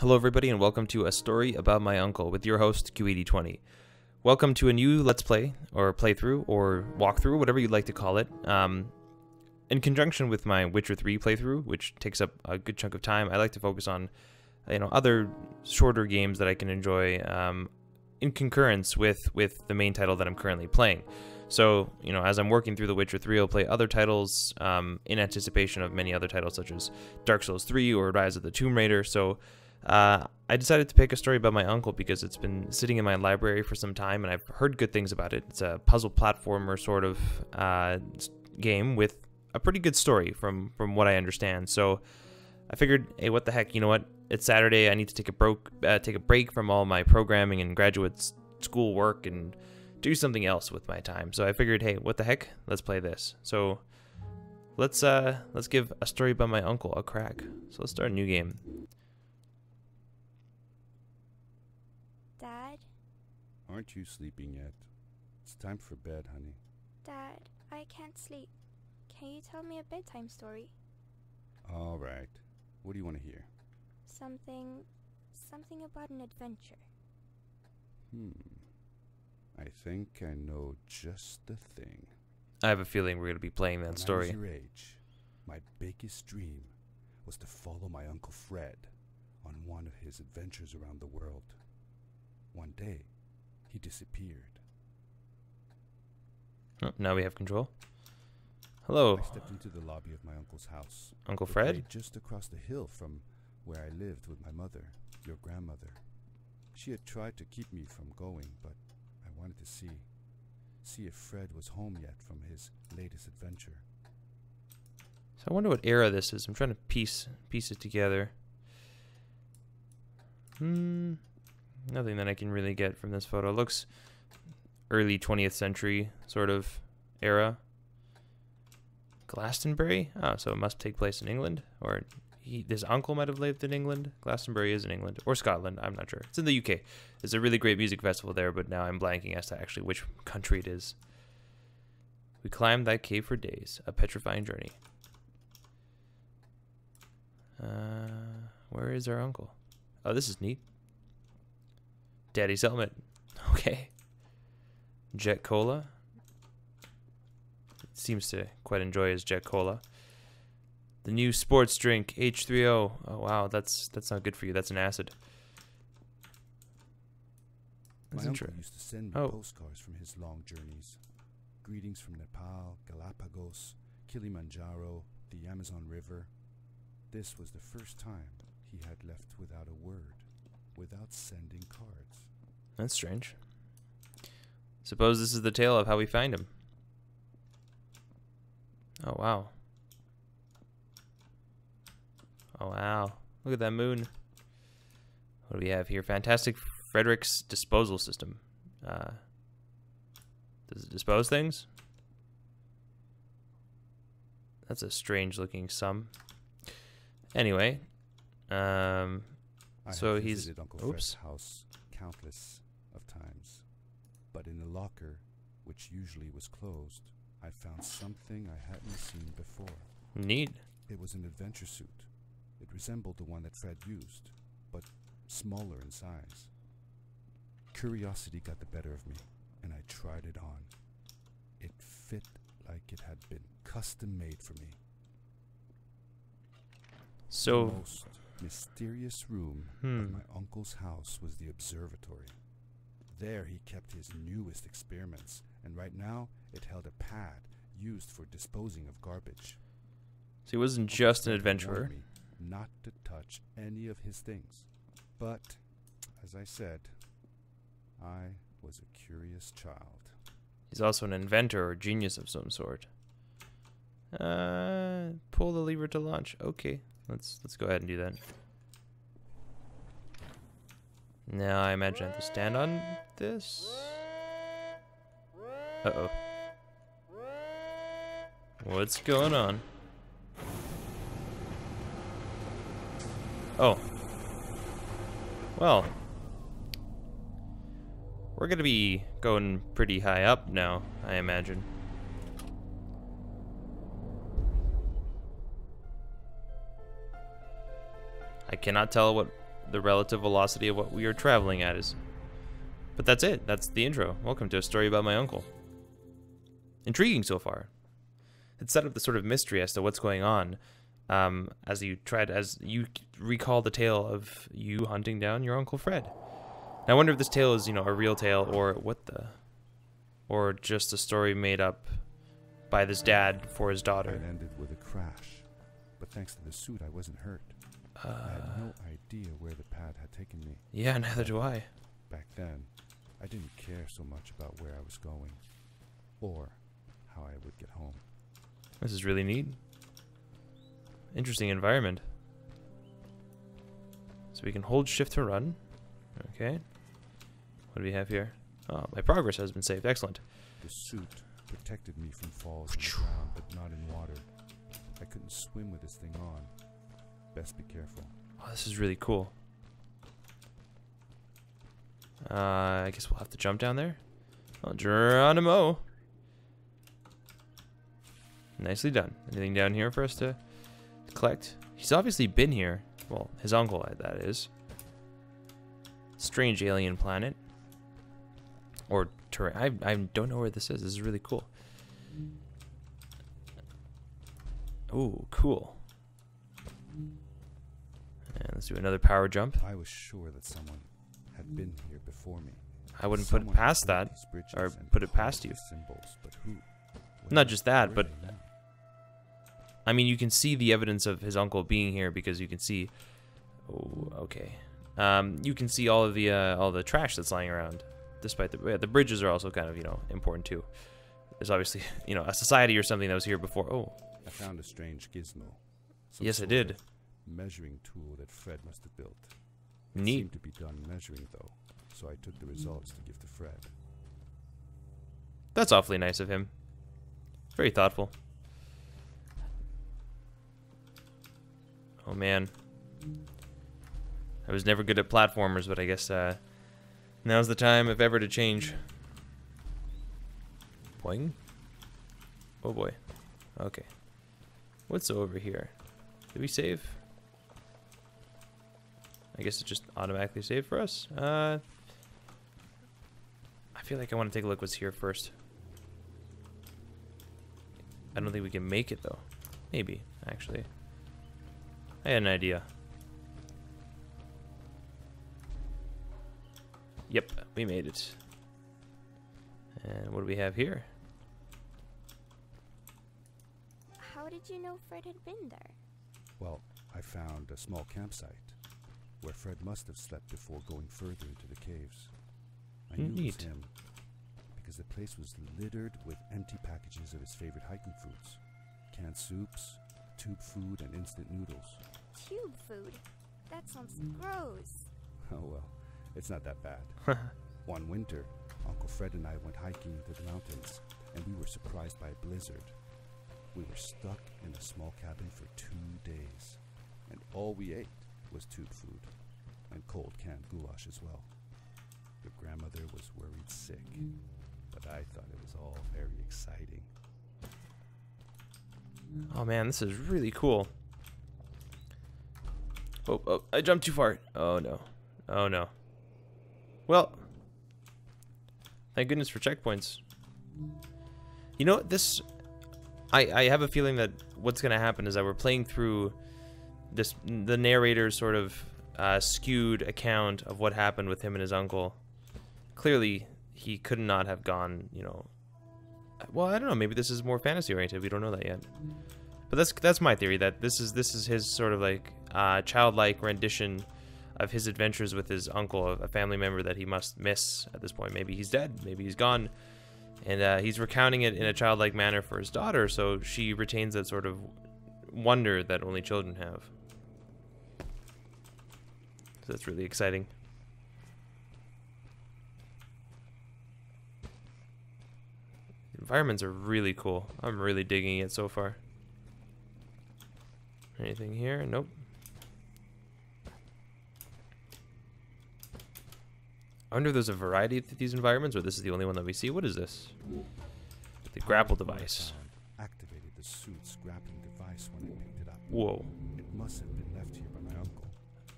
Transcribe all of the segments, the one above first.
Hello, everybody, and welcome to A Story About My Uncle with your host, QED20. Welcome to a new Let's Play, or playthrough, or walkthrough, whatever you'd like to call it. Um, in conjunction with my Witcher 3 playthrough, which takes up a good chunk of time, I like to focus on you know other shorter games that I can enjoy um, in concurrence with with the main title that I'm currently playing. So you know, as I'm working through The Witcher 3, I'll play other titles um, in anticipation of many other titles such as Dark Souls 3 or Rise of the Tomb Raider. So uh, I decided to pick a story about my uncle because it's been sitting in my library for some time and I've heard good things about it. It's a puzzle platformer sort of uh, game with a pretty good story from from what I understand. So I figured, hey, what the heck? You know what? It's Saturday. I need to take a broke uh, take a break from all my programming and graduate school work and do something else with my time. So I figured, hey, what the heck? Let's play this. So let's uh let's give a story about my uncle a crack. So let's start a new game. Dad, Aren't you sleeping yet? It's time for bed, honey. Dad, I can't sleep. Can you tell me a bedtime story? All right. What do you want to hear? Something. something about an adventure. Hmm. I think I know just the thing. I have a feeling we're going to be playing that when story. I was your age, my biggest dream was to follow my Uncle Fred on one of his adventures around the world. One day, he disappeared. Oh, now we have control. Hello, I stepped into the lobby of my uncle's house. Uncle Fred. just across the hill from where I lived with my mother, your grandmother. She had tried to keep me from going, but I wanted to see see if Fred was home yet from his latest adventure. So I wonder what era this is. I'm trying to piece piece it together. Hmm, nothing that I can really get from this photo. It looks early 20th century sort of era. Glastonbury? Oh, so it must take place in England, or he, his uncle might have lived in England. Glastonbury is in England or Scotland. I'm not sure. It's in the UK. There's a really great music festival there, but now I'm blanking as to actually which country it is. We climbed that cave for days, a petrifying journey. Uh, where is our uncle? Oh, this is neat. Daddy's helmet. Okay. Jet Cola. Seems to quite enjoy his Jet Cola. The new sports drink H3O. Oh wow, that's that's not good for you. That's an acid. My uncle used to send me Oh. postcards from his long journeys. Greetings from Nepal, Galapagos, Kilimanjaro, the Amazon River. This was the first time he had left without a word, without sending cards. That's strange. Suppose this is the tale of how we find him. Oh wow. Oh wow. Look at that moon. What do we have here? Fantastic Frederick's disposal system. Uh, does it dispose things? That's a strange looking sum. Anyway, um, I So he's- visited Uncle oops. Fred's house countless of times, but in the locker, which usually was closed, I found something I hadn't seen before. neat. It was an adventure suit. It resembled the one that Fred used, but smaller in size. Curiosity got the better of me, and I tried it on. It fit like it had been custom made for me. So, most mysterious room Hmm. of my uncle's house was the observatory. There he kept his newest experiments, and right now it held a pad used for disposing of garbage. so he wasn't just an adventurer. Not to touch any of his things. But, as I said, I was a curious child. He's also an inventor or genius of some sort. Uh, pull the lever to launch. Okay, let's let's go ahead and do that. Now I imagine I have to stand on this. Uh oh. What's going on? Oh. Well. We're gonna be going pretty high up now, I imagine. Cannot tell what the relative velocity of what we are traveling at is. But that's it. That's the intro. Welcome to a story about my uncle. Intriguing so far. It set up the sort of mystery as to what's going on. Um, as you tried, as you recall the tale of you hunting down your uncle Fred. Now, I wonder if this tale is, you know, a real tale or what the, or just a story made up by this dad for his daughter. It ended with a crash, but thanks to the suit, I wasn't hurt. I had no uh, idea where the pad had taken me. Yeah, neither do I. Back then, I didn't care so much about where I was going, or how I would get home. This is really neat. Interesting environment. So we can hold shift to run. Okay. What do we have here? Oh, my progress has been saved. Excellent. The suit protected me from falls on the ground, but not in water. I couldn't swim with this thing on. Best be careful. Oh, this is really cool. Uh, I guess we'll have to jump down there. Oh, Geronimo. Nicely done. Anything down here for us to collect? He's obviously been here. Well, his uncle, that is. Strange alien planet. Or terrain. I, I don't know where this is. This is really cool. Ooh, cool. Let's do another power jump. I was sure that someone had been here before me. I wouldn't put it past that. or put it past you. Symbols, but who? Not just that, but are they now? I mean, you can see the evidence of his uncle being here because you can see. Oh, okay. Um, you can see all of the uh, all the trash that's lying around. Despite the yeah, the bridges are also kind of you know important too. There's obviously you know a society or something that was here before. Oh, I found a strange gizmo. Some yes, I did. Measuring tool that Fred must have built. It Neat. seemed to be done measuring though, so I took the results to give to Fred. That's awfully nice of him. Very thoughtful. Oh man. I was never good at platformers, but I guess uh, now's the time, if ever, to change. Boing. Oh boy. Okay. What's over here? Did we save? I guess it just automatically saved for us. Uh, I feel like I want to take a look what's here first. I don't think we can make it though. Maybe, actually. I had an idea. Yep, we made it. And what do we have here? How did you know Fred had been there? Well, I found a small campsite where Fred must have slept before going further into the caves. I knew it was him because the place was littered with empty packages of his favorite hiking foods canned soups, tube food, and instant noodles. Tube food? That sounds gross. Oh well, it's not that bad. One winter, Uncle Fred and I went hiking into the mountains, and we were surprised by a blizzard. We were stuck in a small cabin for two days, and all we ate was tube food and cold canned goulash as well. Your grandmother was worried sick, but I thought it was all very exciting. Oh man, this is really cool. Oh, oh, I jumped too far. Oh no. Oh no. Well, thank goodness for checkpoints. You know, what this. I, I have a feeling that what's going to happen is that we're playing through this the narrator's sort of uh, skewed account of what happened with him and his uncle. Clearly, he could not have gone, you know. Well, I don't know. Maybe this is more fantasy oriented. We don't know that yet. But that's that's my theory that this is this is his sort of like uh, childlike rendition of his adventures with his uncle, a family member that he must miss at this point. Maybe he's dead. Maybe he's gone, and uh, he's recounting it in a childlike manner for his daughter, so she retains that sort of wonder that only children have. So that's really exciting. The environments are really cool. I'm really digging it so far. Anything here? Nope. I wonder if there's a variety of these environments, or this is the only one that we see. What is this? The grapple device. Activated the suit's grappling device when I picked it up. Whoa. It must have been left here by my uncle.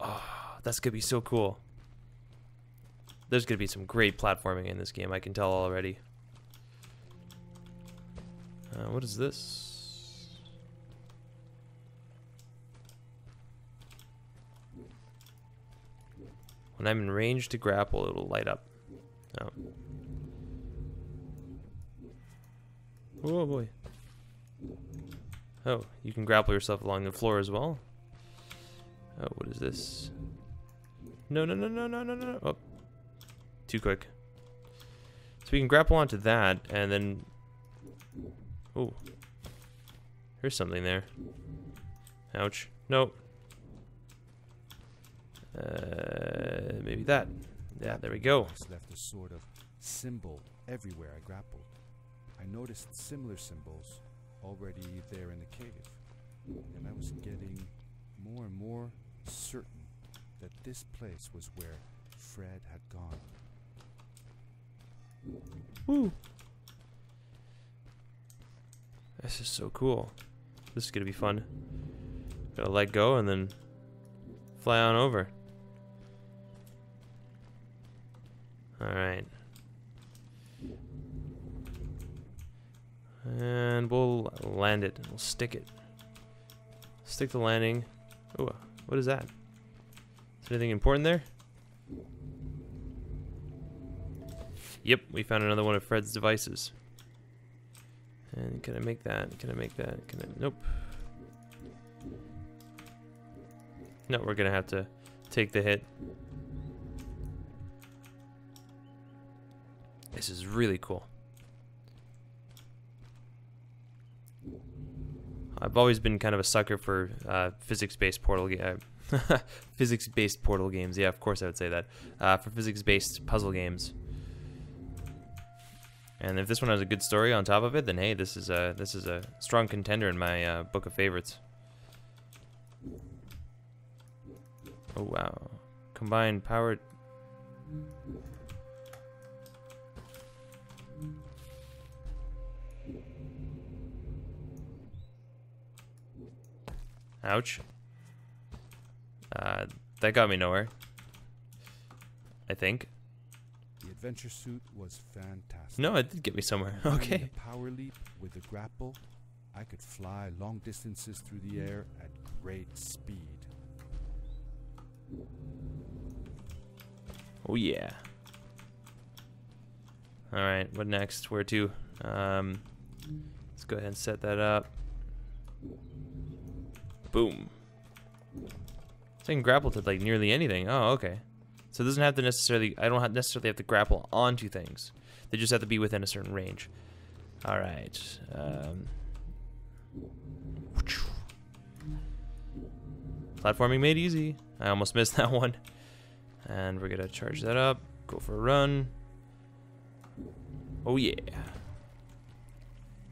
Ah, that's gonna be so cool. There's gonna be some great platforming in this game. I can tell already. Uh, what is this? When I'm in range to grapple, it'll light up. Oh. Oh boy. Oh, you can grapple yourself along the floor as well. Oh, what is this? No, no, no, no, no, no, no. Oh, too quick. So we can grapple onto that, and then... Oh. Here's something there. Ouch. Nope. Uh, maybe that. Yeah, there we go. left a sort of symbol everywhere I grappled. I noticed similar symbols already there in the cave, and I was getting more and more certain that this place was where Fred had gone. Woo. This is so cool. This is gonna be fun. Gotta let go and then fly on over. Alright. And we'll land it. We'll stick it. Stick the landing. Oh, what is that? Anything important there? Yep, we found another one of Fred's devices. And can I make that? Can I make that? Can I? Nope. No, we're gonna have to take the hit. This is really cool. I've always been kind of a sucker for uh, physics-based portal uh, physics-based portal games. Yeah, of course I would say that. Uh, for physics-based puzzle games. And if this one has a good story on top of it, then hey, this is a this is a strong contender in my uh, book of favorites. Oh wow, combined power. Ouch. Uh, that got me nowhere. I think. The adventure suit was fantastic. No, it did get me somewhere. Okay. The power leap with the grapple, I could fly long distances through the air at great speed. Oh yeah. All right, what next? Where to? Um, let's go ahead and set that up. Boom. So I can grapple to like nearly anything. Oh, okay. So it doesn't have to necessarily. I don't have necessarily have to grapple onto things. They just have to be within a certain range. All right. Um, platforming made easy. I almost missed that one. And we're gonna charge that up. Go for a run. Oh yeah.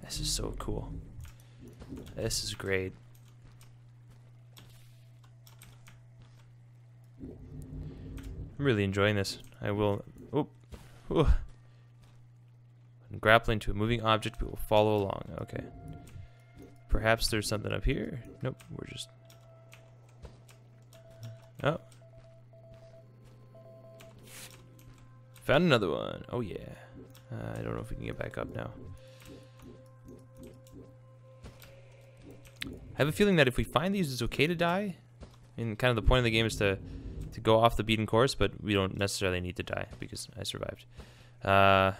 This is so cool. This is great. I'm really enjoying this. I will. Oh, oh. When grappling to a moving object, we will follow along. Okay. Perhaps there's something up here. Nope. We're just. Oh. Found another one. Oh yeah. Uh, I don't know if we can get back up now. I have a feeling that if we find these, it's okay to die. And kind of the point of the game is to to go off the beaten course, but we don't necessarily need to die because I survived. Uh,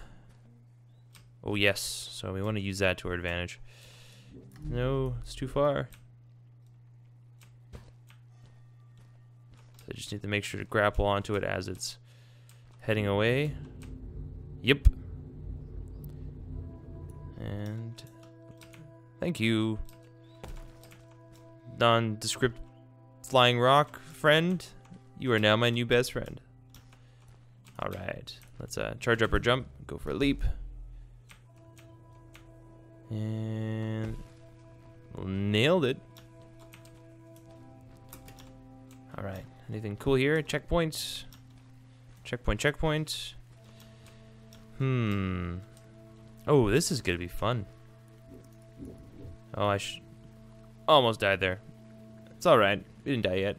oh yes, so we want to use that to our advantage. No, it's too far. I just need to make sure to grapple onto it as it's heading away. Yep. And thank you, nondescript flying rock friend. You are now my new best friend. All right, let's uh, charge up our jump, go for a leap, and nailed it. All right, anything cool here? Checkpoints. Checkpoint, checkpoint. Hmm. Oh, this is gonna be fun. Oh, I sh almost died there. It's all right. We didn't die yet.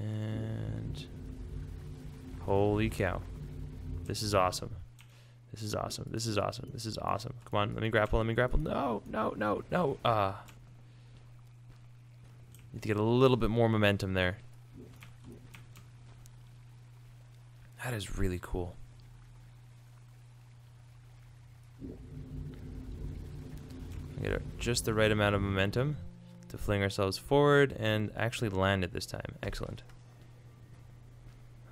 And holy cow. This is awesome. This is awesome. This is awesome. This is awesome. Come on, let me grapple. Let me grapple. No, no, no, no. Uh, need to get a little bit more momentum there. That is really cool. Get just the right amount of momentum to fling ourselves forward and actually land it this time. Excellent.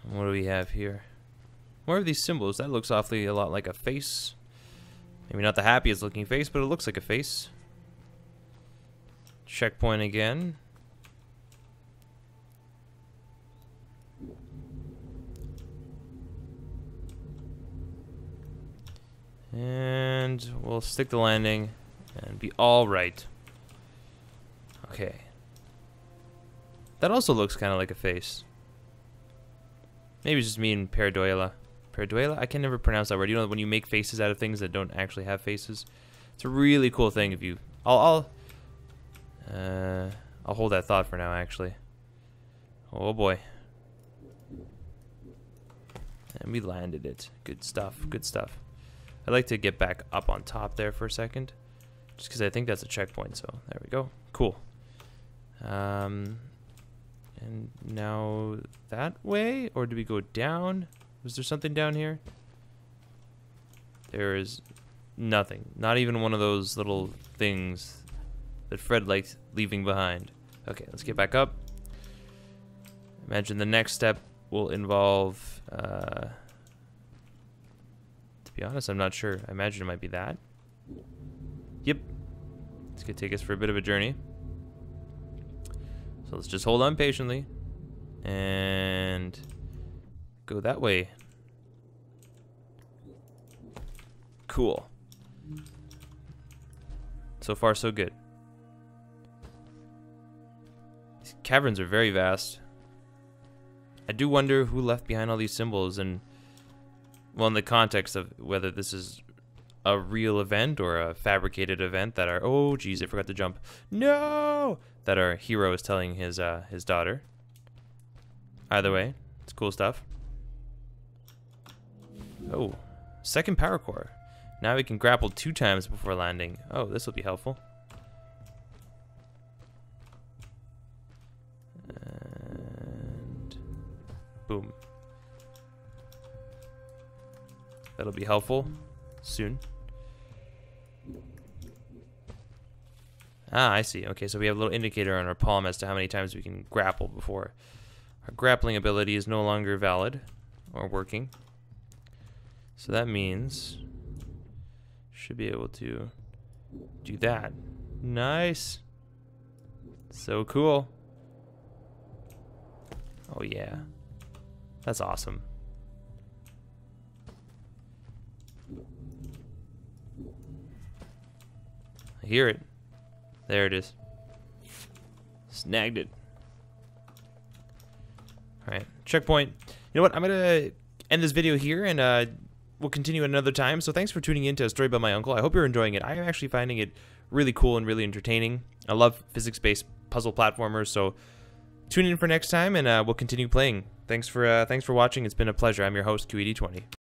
What do we have here? More of these symbols. That looks awfully a lot like a face. Maybe not the happiest looking face, but it looks like a face. Checkpoint again. And we'll stick the landing and be all right. Okay. That also looks kind of like a face. Maybe it's just me and Pareidolia. Pareidolia? I can never pronounce that word. You know when you make faces out of things that don't actually have faces? It's a really cool thing if you... I'll... I'll, uh, I'll hold that thought for now, actually. Oh boy. And we landed it. Good stuff. Good stuff. I'd like to get back up on top there for a second. Just because I think that's a checkpoint, so there we go. Cool. Um, and now that way? Or do we go down? Was there something down here? There is nothing. Not even one of those little things that Fred likes leaving behind. Okay, let's get back up. Imagine the next step will involve... Uh, to be honest, I'm not sure. I imagine it might be that. Yep. It's going to take us for a bit of a journey. So let's just hold on patiently. And go that way. Cool. So far, so good. These caverns are very vast. I do wonder who left behind all these symbols and well, in the context of whether this is a real event or a fabricated event that our oh geez, I forgot to jump. No, that our hero is telling his uh, his daughter. Either way, it's cool stuff. Oh, second power core. Now we can grapple two times before landing. Oh, this will be helpful. And boom. That'll be helpful soon. Ah, I see. Okay, so we have a little indicator on our palm as to how many times we can grapple before our grappling ability is no longer valid or working. So that means should be able to do that. Nice. So cool. Oh yeah. That's awesome. I hear it. There it is. Snagged it. Alright, checkpoint. You know what? I'm to end this video here and uh, we'll continue another time. So thanks for tuning in to A Story About My Uncle. I hope you're enjoying it. I am actually finding it really cool and really entertaining. I love physics-based puzzle platformers, so tune in for next time and uh, we'll continue playing. Thanks for uh, thanks for watching. It's been a pleasure. I'm your host, QED20.